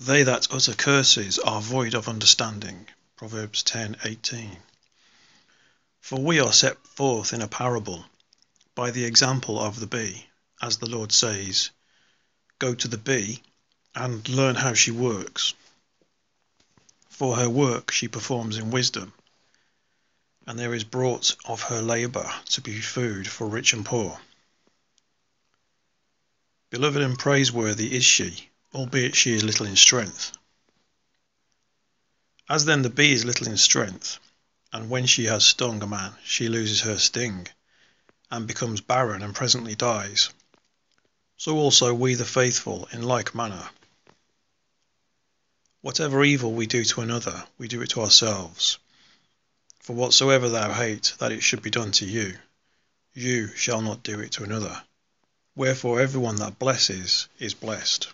They that utter curses are void of understanding. Proverbs 10:18. For we are set forth in a parable, by the example of the bee, as the Lord says, Go to the bee and learn how she works. For her work she performs in wisdom, and there is brought of her labour to be food for rich and poor. Beloved and praiseworthy is she, albeit she is little in strength. As then the bee is little in strength, and when she has stung a man she loses her sting, and becomes barren and presently dies, so also we the faithful in like manner. Whatever evil we do to another, we do it to ourselves. For whatsoever thou hate that it should be done to you, you shall not do it to another. Wherefore every one that blesses is blessed.